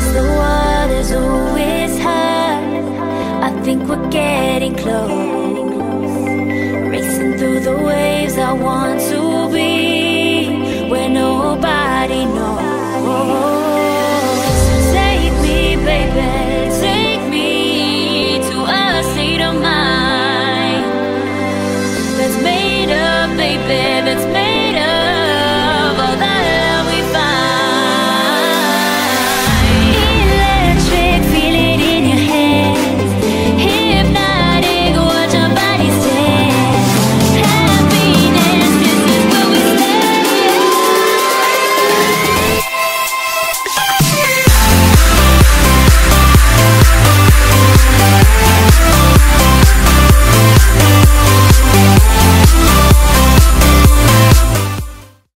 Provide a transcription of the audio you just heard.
Test the waters, it's hard. I think we're getting close. Racing through the waves, I want to be where nobody knows.